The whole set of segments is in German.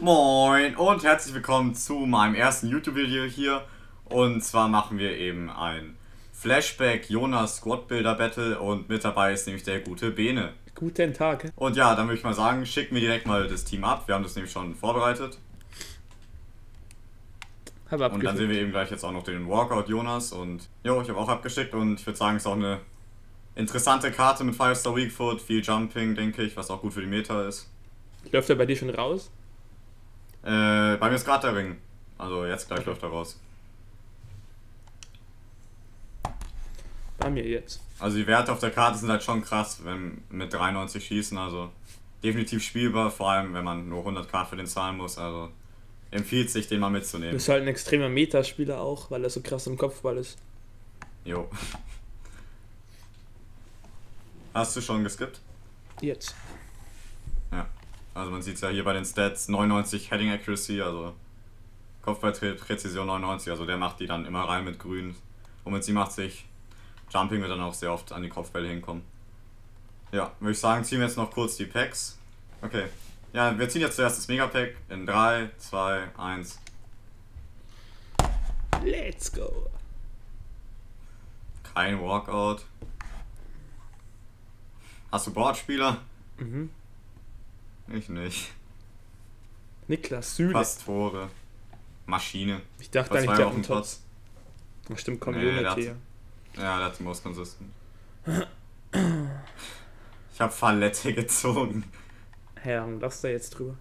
Moin und herzlich willkommen zu meinem ersten YouTube-Video hier. Und zwar machen wir eben ein Flashback Jonas Squad Builder Battle und mit dabei ist nämlich der gute Bene. Guten Tag. Und ja, dann würde ich mal sagen, schicken wir direkt mal das Team ab. Wir haben das nämlich schon vorbereitet. Habe Und dann sehen wir eben gleich jetzt auch noch den Walkout Jonas und jo, ich habe auch abgeschickt und ich würde sagen, es ist auch eine interessante Karte mit 5-Star Weak Foot, viel Jumping, denke ich, was auch gut für die Meta ist. Läuft er bei dir schon raus? Äh, bei mir ist gerade der Ring. Also jetzt gleich läuft er raus. Bei mir jetzt. Also die Werte auf der Karte sind halt schon krass, wenn mit 93 schießen, also definitiv spielbar, vor allem wenn man nur 100k für den zahlen muss, also empfiehlt sich den mal Du mitzunehmen. bist halt ein extremer Metaspieler auch, weil er so krass im Kopfball ist. Jo. Hast du schon geskippt? Jetzt. Also man sieht es ja hier bei den Stats, 99 Heading Accuracy, also Kopfballpräzision 99, also der macht die dann immer rein mit grün. Und mit 87 Jumping wird dann auch sehr oft an die Kopfbälle hinkommen. Ja, würde ich sagen, ziehen wir jetzt noch kurz die Packs. Okay. Ja, wir ziehen jetzt zuerst das Megapack in 3, 2, 1. Let's go. Kein Walkout. Hast du Bordspieler? Mhm. Ich nicht. Niklas Süle. Fast Tore. Maschine. Ich dachte Was eigentlich, der ja auf einen dem. Platz? Ach, stimmt, Nee, Community. hat- Ja, der hat die most consistent. Ich hab Fallette gezogen. Herr, lass da jetzt drüber.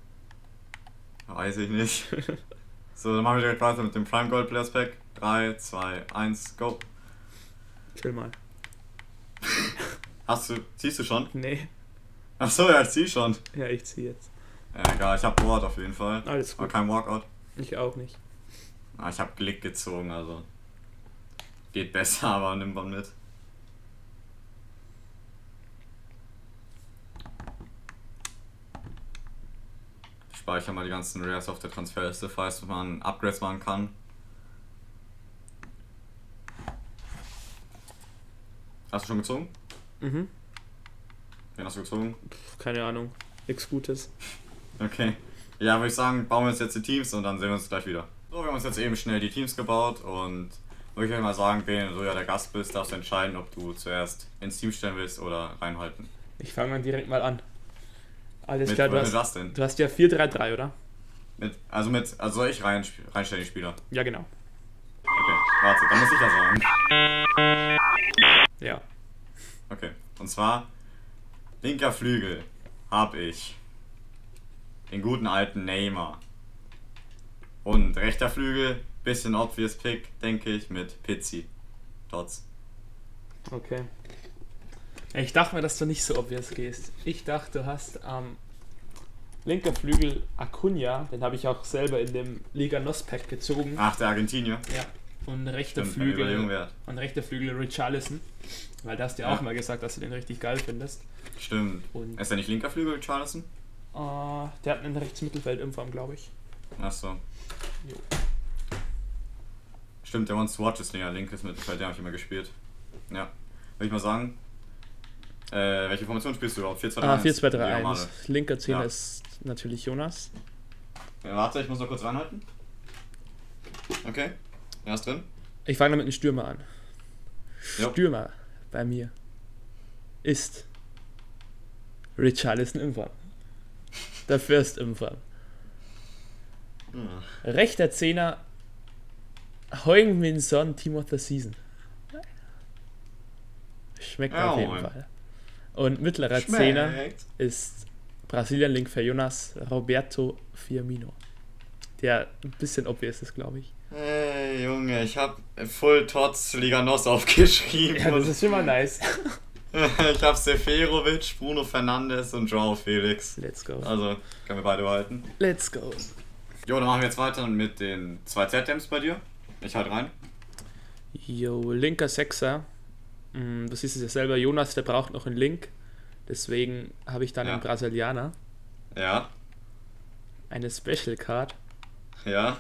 Weiß ich nicht. So, dann machen wir direkt weiter mit dem Prime Gold Players Pack. 3, 2, 1, go. Chill mal. Hast du, ziehst du schon? Nee. Achso, ja, ich zieh schon. Ja, ich zieh jetzt. Ja, egal, ich hab Board auf jeden Fall. Alles Aber gut. kein Walkout. Ich auch nicht. Ah, ich hab Glick gezogen, also. Geht besser, aber nimmt man mit. Ich speichere mal die ganzen Rares auf der Transferliste, falls man Upgrades machen kann. Hast du schon gezogen? Mhm. Wen hast du gezogen? Pff, keine Ahnung. Nix Gutes. Okay. Ja, würde ich sagen, bauen wir uns jetzt die Teams und dann sehen wir uns gleich wieder. So, wir haben uns jetzt eben schnell die Teams gebaut und würde ich euch mal sagen, Ben, du ja der Gast bist, darfst du entscheiden, ob du zuerst ins Team stellen willst oder reinhalten. Ich fange mal direkt mal an. Alles Mit, klar, du hast, was denn? du hast ja 4-3-3, oder? Mit, also mit, also soll ich rein, reinstellen, die Spieler? Ja, genau. Okay, warte, dann muss ich ja sagen. Ja. Okay, und zwar, linker Flügel habe ich den guten alten Neymar. Und rechter Flügel, bisschen obvious Pick, denke ich, mit Pizzi. Tots. Okay. Ich dachte mir, dass du nicht so obvious gehst. Ich dachte, du hast am linker Flügel Acuna, den habe ich auch selber in dem Liga NOS Pack gezogen. Ach, der Argentinier. Ja. Und rechter Stimmt, Flügel und rechter Flügel Richarlison, weil da hast du ja auch mal gesagt, dass du den richtig geil findest. Stimmt. Und Ist der nicht linker Flügel, Charleston? äh, der hat einen Rechtsmittelfeld irgendwann, glaube ich. Achso. Jo. Stimmt, der One Watch ist länger linkes Mittelfeld, den habe ich immer gespielt. Ja. Würde ich mal sagen. Äh, welche Formation spielst du überhaupt? 4-2-3-1? Ah, 4 2 Die 3 normale. 1 Linker Zehner Ja. ist natürlich Jonas. Ja, warte, ich muss noch kurz reinhalten. Okay. Er ist drin. Ich fange damit einen Stürmer an. Jo. Stürmer bei mir ist Richarlison irgendwann. Der Fürst irgendwann. Hm. Rechter Zehner Heung-Min Son Team of the Season. Schmeckt Ja, auf jeden Mann. Fall. Und mittlerer Zehner ist Brasilien Link für Jonas Roberto Firmino. Der ein bisschen obvious ist, glaube ich. Hey, Junge, ich habe Full Tots Liga Nos aufgeschrieben. Ja, das ist schon mal nice. ich habe Seferovic, Bruno Fernandes und Joao Felix. Let's go. Also, können wir beide behalten. Let's go. Jo, dann machen wir jetzt weiter mit den zwei Z-Dems bei dir. Ich halt rein. Jo, linker Sechser. Mm, Du siehst es ja selber, Jonas, der braucht noch einen Link. Deswegen habe ich dann Ja. einen Brasilianer. Ja, Eine Special Card. Ja.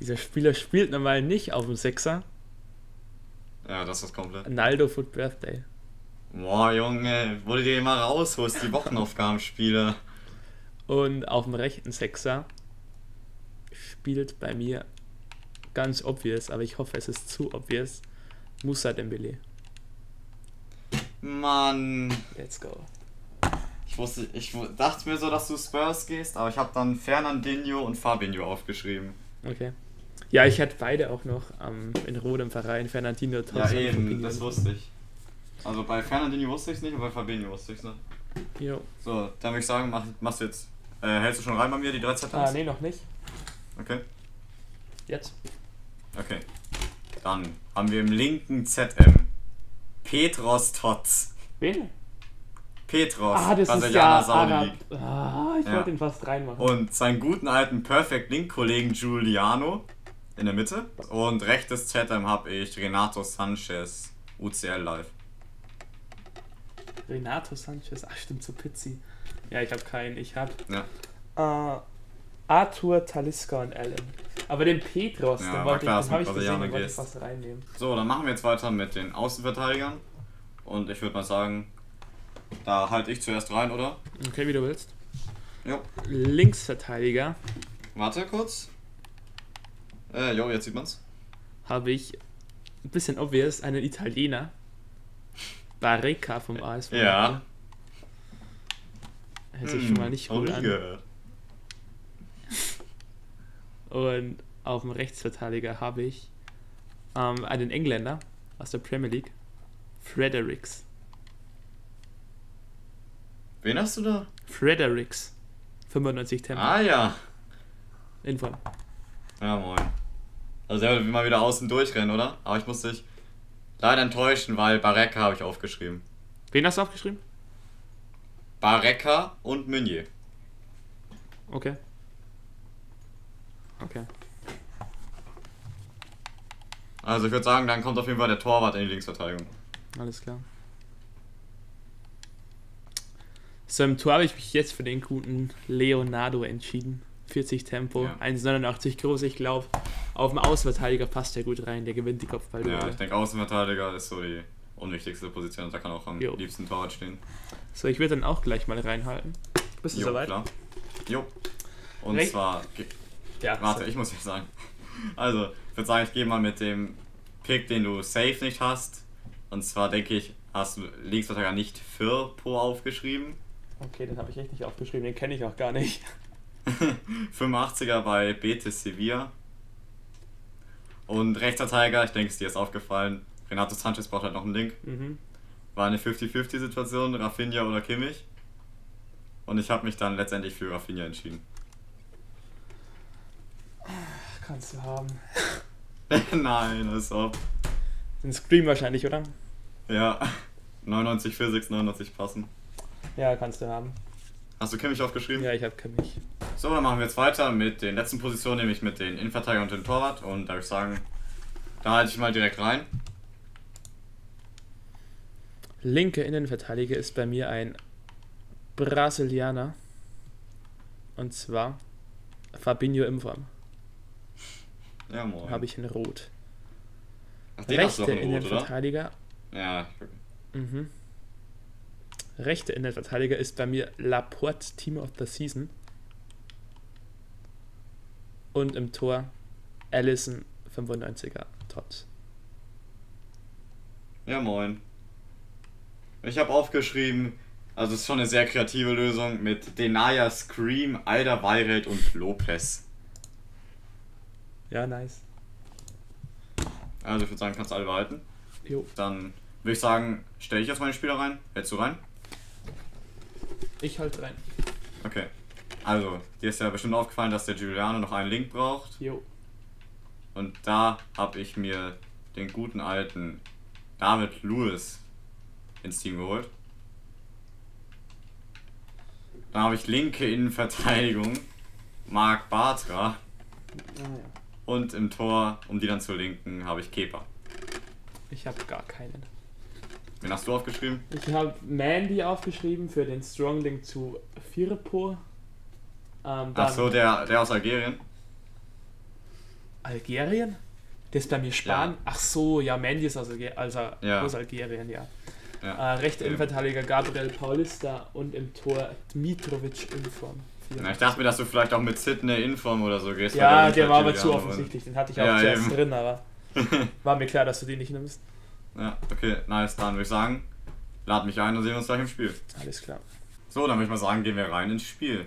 Dieser Spieler spielt normal nicht auf dem Sechser. Ja, das ist komplett. Naldo Foot Birthday. Boah, Junge, wo du dir immer rausholst, die Wochenaufgabenspiele. Und auf dem rechten Sechser spielt bei mir ganz obvious, aber ich hoffe, es ist zu obvious. Musa Dembele. Mann. Let's go. Ich wusste, ich dachte mir so, dass du Spurs gehst, aber ich habe dann Fernandinho und Fabinho aufgeschrieben. Okay. Ja, ich hatte beide auch noch ähm, in Rot im Verein. Fernandinho, Ja, Thompson, eben, Fabinho. das wusste ich. Also bei Fernandinho wusste ich es nicht, aber bei Fabinho wusste ich es nicht. Jo. So, dann würde ich sagen, mach, machst du jetzt. Äh, hältst du schon rein bei mir die drei Ah, Zettel? nee, noch nicht. Okay. Jetzt. Okay. Dann haben wir im linken ZM Petros Tots. Wen? Petros, Ah, das ist ja Saudi Arab. Ah, ich Ja. wollte ihn fast reinmachen. Und seinen guten alten Perfect Link-Kollegen Giuliano in der Mitte. Und rechtes ZM habe ich Renato Sanchez, UCL Live. Renato Sanchez. Ach, stimmt, zu Pizzi. Ja, ich habe keinen. Ich habe Ja. äh, Arthur, Taliska und Allen. Aber den Petros, Ja, den, wollte klar, ich, den habe ich gesehen, den wollte ich fast reinnehmen. So, dann machen wir jetzt weiter mit den Außenverteidigern. Und ich würde mal sagen, da halte ich zuerst rein, oder? Okay, wie du willst. Jo. Linksverteidiger Warte kurz. Äh, jo, jetzt sieht man's. habe ich ein bisschen obvious einen Italiener. Barreca vom AS. Ja. Hört sich schon mal nicht Hm, gut an. gehört. Und auf dem Rechtsverteidiger habe ich ähm, einen Engländer aus der Premier League. Fredericks. Wen hast du da? Fredericks. 95 Tempo. Ah ja. Info. Ja, moin. Also der wird mal wieder außen durchrennen, oder? Aber ich muss dich leider enttäuschen, weil Bareka habe ich aufgeschrieben. Wen hast du aufgeschrieben? Bareka und Meunier. Okay. Okay. Also ich würde sagen, dann kommt auf jeden Fall der Torwart in die Linksverteidigung. Alles klar. So, im Tor habe ich mich jetzt für den guten Leonardo entschieden. 40 Tempo, Ja. 1,89 groß. Ich glaube, auf dem Außenverteidiger passt der gut rein. Der gewinnt die Ja, Kopfballduelle. ich denke Außenverteidiger ist so die unwichtigste Position. Da kann auch am Jo. liebsten Torwart stehen. so, ich würde dann auch gleich mal reinhalten. Bist du Jo, soweit? klar. Jo. Und Recht- zwar, Ja, warte, so. ich muss jetzt sagen. Also, ich würde sagen, ich gehe mal mit dem Pick, den du safe nicht hast. Und zwar denke ich, hast du Linksverteidiger nicht Firpo aufgeschrieben. Okay, den habe ich echt nicht aufgeschrieben. Den kenne ich auch gar nicht. 85er bei Betis Sevilla. Und Rechtsverteidiger, ich denke, es ist dir ist aufgefallen, Renato Sanchez braucht halt noch einen Link. Mhm. War eine 50-50-Situation, Rafinha oder Kimmich. Und ich habe mich dann letztendlich für Rafinha entschieden. Kannst du haben. Nein, als ob. Den Scream wahrscheinlich, oder? Ja, 99 Physics, 99 passen. Ja, kannst du haben. Hast du Kimmich aufgeschrieben? Ja, ich habe Kimmich. So, dann machen wir jetzt weiter mit den letzten Positionen, nämlich mit den Innenverteidiger und dem Torwart. Und da würde ich sagen, da halte ich mal direkt rein. Linke Innenverteidiger ist bei mir ein Brasilianer. Und zwar Fabinho Imform. Ja, moin. Habe ich in Rot. Ach, den Rechte in Rot, oder? Innenverteidiger. Ja, Mhm. Rechte Innenverteidiger ist bei mir Laporte Team of the Season. Und im Tor Allison 95er Tots. Ja, moin. Ich habe aufgeschrieben, also es ist schon eine sehr kreative Lösung mit Denaya Scream, Alder Weireld und Lopez. Ja, nice. Also ich würde sagen, kannst du alle behalten. Jo. Dann würde ich sagen, stelle ich jetzt meine Spieler rein. Hältst du rein? Ich halt rein. Okay. Also, dir ist ja bestimmt aufgefallen, dass der Giuliano noch einen Link braucht. Jo. Und da habe ich mir den guten alten David Lewis ins Team geholt. Dann habe ich linke Innenverteidigung Marc Bartra. Ah, ja. Und im Tor, um die dann zu linken, habe ich Kepa. Ich habe gar keinen. Wen hast du aufgeschrieben? Ich habe Mandy aufgeschrieben für den Stronglink zu Firpo. Ähm, dann Ach so, der, der aus Algerien. Algerien? Der ist bei mir Spanien. Ach so, ja, Mandy ist aus, Alger also Ja. aus Algerien, ja. Ja. Äh, rechte Okay. Innenverteidiger Gabriel Paulista und im Tor Dmitrovic Inform. 4. Na, ich dachte mir, dass du vielleicht auch mit Sid in der Inform oder so gehst. Ja, weil der war aber zu offensichtlich. Den hatte ich auch Ja, zuerst eben. drin, aber war mir klar, dass du den nicht nimmst. Ja, okay, nice. Dann würde ich sagen, lad mich ein und sehen wir uns gleich im Spiel. Alles klar. So, dann würde ich mal sagen, gehen wir rein ins Spiel.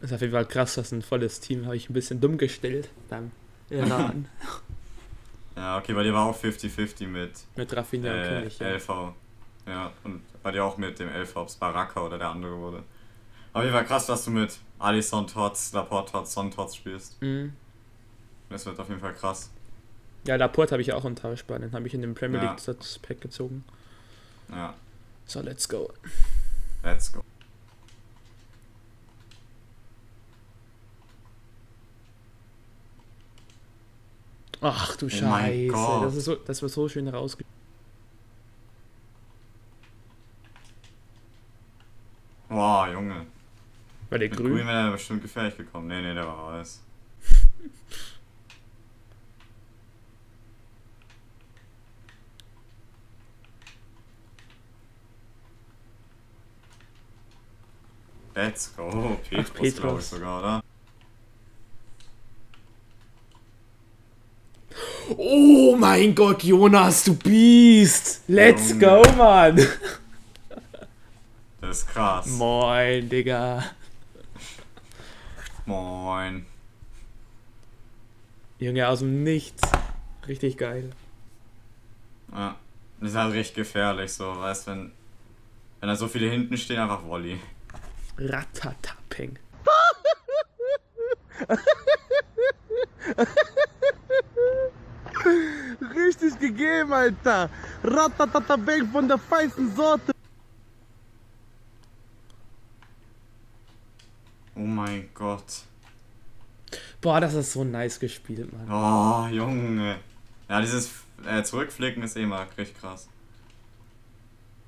ist auf jeden Fall krass, dass ein volles Team habe ich ein bisschen dumm gestellt beim Iran Ja, okay, bei dir war auch 50-50 mit mit Rafinha und äh, Kimmich. Ja. LV. Ja, und bei dir auch mit dem LV, ob es Baraka oder der andere wurde. Auf jeden Fall krass, dass du mit Alisson Tots, Laporte Tots, Son Tots spielst. Mhm. Das wird auf jeden Fall krass. Ja, Laporte habe ich auch untauschbar. Den habe ich in dem Premier Ja. League Stats Pack gezogen. Ja, So, let's go. let's go. Ach du Oh Scheiße. Das, ist so, das war so schön rausge... Boah, Junge. War der Mit grün? Grün wäre bestimmt gefährlich gekommen. Nee, nee, der war weiß. Let's go. Petrus, glaube ich sogar, oder? Oh mein Gott, Jonas, du Biest! Let's Junge. go, Mann! Das ist krass. Moin, Digga. Moin. Junge, aus dem Nichts. Richtig geil. Ja. Das ist halt richtig gefährlich, so, weißt wenn. Wenn da so viele hinten stehen, einfach Volley. Ratatapeng. Richtig gegeben, Alter. Ratatatabeng von der feinsten Sorte. Oh mein Gott. Boah, das ist so nice gespielt, Mann. Oh, Junge. Ja, dieses äh, Zurückflicken ist eh mal richtig krass.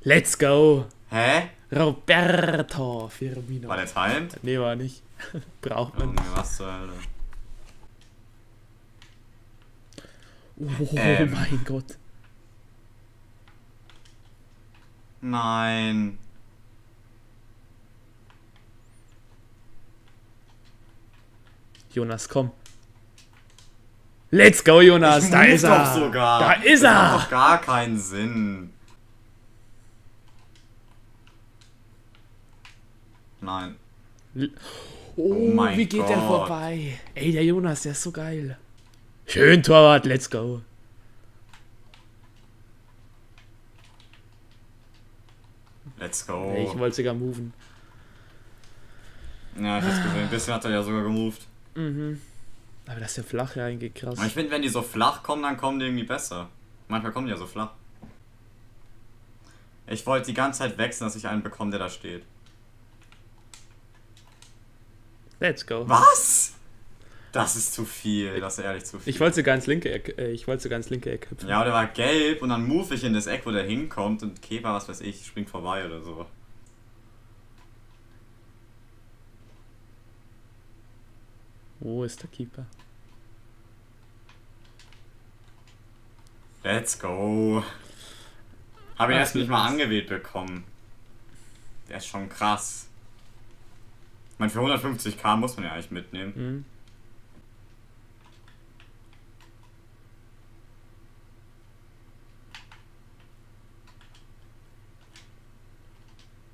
Let's go! Hä? Roberto Firmino. War der timed? Nee, war nicht. Braucht man. Junge, was zur Hölle. Oh Ähm. mein Gott. Nein. Jonas, komm. Let's go, Jonas. Da Move ist er. sogar. Da ist das er. macht doch gar keinen Sinn. Nein. Oh, mein wie geht der Gott. vorbei? Ey, der Jonas, der ist so geil. Schön, Torwart. Let's go. Let's go. Ich wollte sogar moven. Ja, ich hab's gesehen. Ein bisschen hat er ja sogar gemoved. Mhm. Aber das ist ja flach reingeht, krass. Aber ich finde, wenn die so flach kommen, dann kommen die irgendwie besser. Manchmal kommen die ja so flach. Ich wollte die ganze Zeit wechseln, dass ich einen bekomme, der da steht. Let's go. Was? Das ist zu viel, das ist ehrlich zu viel. Ich wollte sogar ins linke Eck, äh, ich wollte sogar ins linke Eck hüpfen. ja, aber der war gelb und dann move ich in das Eck, wo der hinkommt und Kepa, was weiß ich, springt vorbei oder so. Wo ist der Keeper? Let's go. Habe ihn Ah, erst nicht mal angewählt bekommen. Der ist schon krass. Ich meine, für 150k muss man ja eigentlich mitnehmen. Mhm.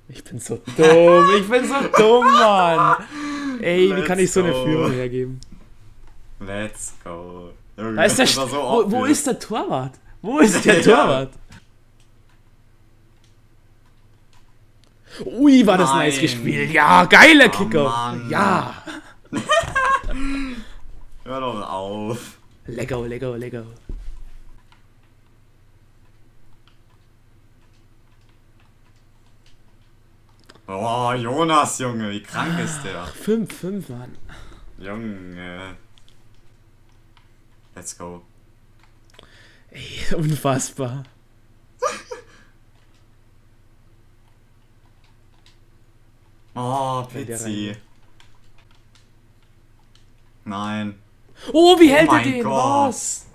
Ich bin so dumm, ich bin so dumm, Mann. Ey, wie kann ich so eine Let's. Führung hergeben? Let's go. Da ist der wo, wo ist der Torwart? Wo ist der. Torwart? Ui, war das nice Nein. gespielt. Ja, geiler Oh, Kickoff. Mann. Ja. Hör doch auf. Lego, Lego, Lego. Oh, Jonas, Junge, wie krank ist der? 5-5, Mann. Junge. Let's go. Ey, unfassbar. Oh, Pizzi. reingeht. Oh, Nein. wie Oh hält er den? Gott. Was?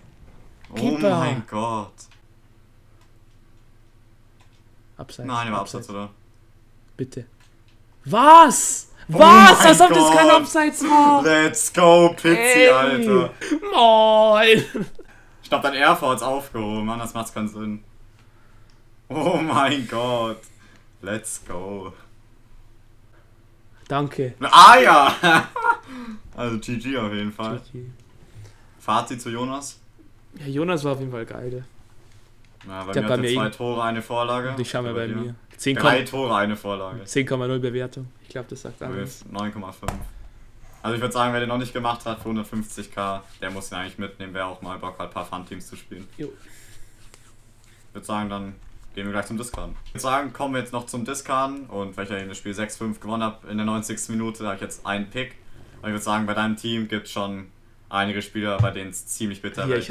Oh Keeper. mein Gott. Abseits. Nein, er war Absatz, oder? Bitte. Was? Oh Was? Als ob das kein. Abseits war. Let's go, Pizzi, Alter. Moin. Ich glaube, dein hat's aufgehoben, anders macht's keinen Sinn. Oh mein Gott. Let's go. Danke. Ah ja! Also GG auf jeden Fall. GG. Fazit zu Jonas. Ja, Jonas war auf jeden Fall geil. Ja, bei Der mir bei hat er mir zwei Tore, eine Vorlage. Ich schau mal bei dir? mir. 10,0 Drei Tore, eine Vorlage. 10,0 Bewertung. Ich glaube, das sagt Also alles. jetzt 9,5. Also ich würde sagen, wer den noch nicht gemacht hat für 150k, der muss den eigentlich mitnehmen, wer auch mal Bock hat, ein paar Fun-Teams zu spielen. Jo. Ich würde sagen, dann gehen wir gleich zum Discarden. Ich würde sagen, kommen wir jetzt noch zum Discarden und weil ich ja eben das Spiel 6-5 gewonnen habe in der 90. Minute, habe ich jetzt einen Pick. Und ich würde sagen, bei deinem Team gibt es schon einige Spieler, bei denen es ziemlich bitter Hier, wird, ich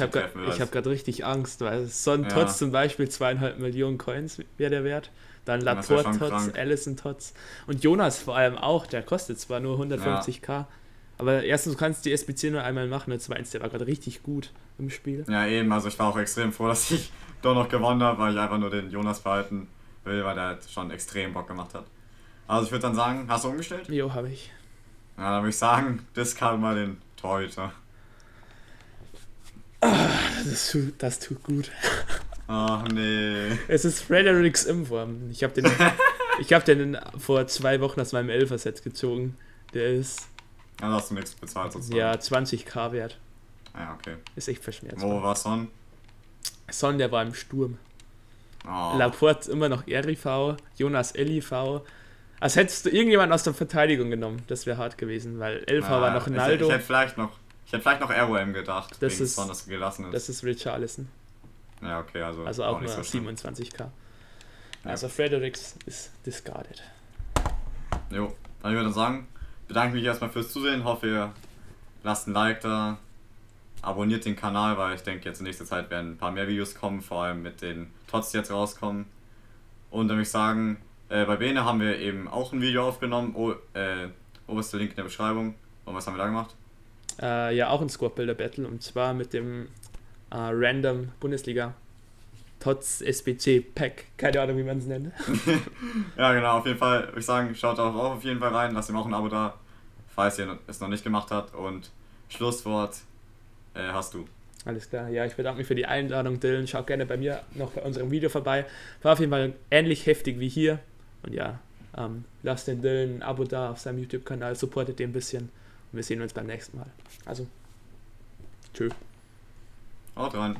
habe gerade richtig Angst, weil Son Ja. Tots zum Beispiel zweieinhalb Millionen Coins wäre der wert. Dann Laporte Tots, krank. Allison Tots und Jonas vor allem auch. Der kostet zwar nur 150k, aber erstens, du kannst die SBC nur einmal machen und zweitens, der war gerade richtig gut im Spiel. Ja, eben, also ich war auch extrem froh, dass ich doch noch gewonnen habe, weil ich einfach nur den Jonas behalten will, weil der halt schon extrem Bock gemacht hat. Also ich würde dann sagen, hast du umgestellt? Jo, habe ich. Ja, dann würde ich sagen, discard mal den Torhüter. Das tut, das tut gut. Ach nee. Es ist Fredericks Inform. Ich habe den, ich hab den vor zwei Wochen aus meinem Elfer-Set gezogen. Der ist Dann hast du nichts bezahlt sozusagen. ja 20k wert. Ja, okay. Ist echt verschmerzt. Wo war Son? Son, der war im Sturm. Oh. Laporte immer noch RIV, Jonas LIV. Als hättest du irgendjemanden aus der Verteidigung genommen. Das wäre hart gewesen, weil LV war noch ich, Naldo. ich hätte vielleicht noch, ich hätte vielleicht noch ROM gedacht, Das ist- Son, das gelassen ist. Das ist Richarlison. ja, okay, also, Also auch nicht nur so schlimm. 27k. Also Fredericks ist discarded. Jo, dann würde ich sagen, bedanke mich erstmal fürs Zusehen. Hoffe, ihr lasst ein Like da. Abonniert den Kanal, weil ich denke, jetzt in nächster Zeit werden ein paar mehr Videos kommen, vor allem mit den Tots, die jetzt rauskommen. Und dann würde ich sagen, äh, bei Bene haben wir eben auch ein Video aufgenommen. Oh, äh, oberster Link in der Beschreibung. Und was haben wir da gemacht? Äh, ja, auch ein Squad Builder Battle und zwar mit dem äh, Random Bundesliga TOTS SBC Pack. Keine Ahnung, wie man es nennt. Ja, genau, auf jeden Fall würde ich sagen, schaut auch auf jeden Fall rein, lasst ihm auch ein Abo da, falls ihr es noch nicht gemacht habt. Und Schlusswort äh, hast du. Alles klar, ja, ich bedanke mich für die Einladung, Dylan. Schaut gerne bei mir noch bei unserem Video vorbei. War auf jeden Fall ähnlich heftig wie hier. Und ja, ähm, lasst den Dylan ein Abo da auf seinem YouTube-Kanal, supportet den ein bisschen. Und wir sehen uns beim nächsten Mal. Also, tschö. Haut rein.